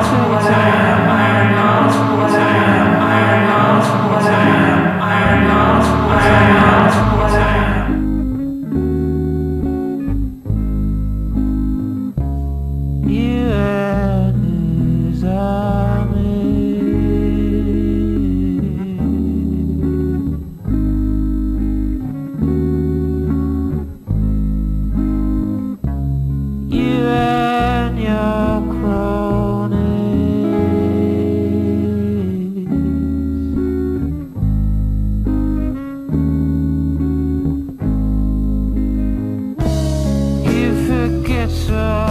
what I am, I am not what I am. sun.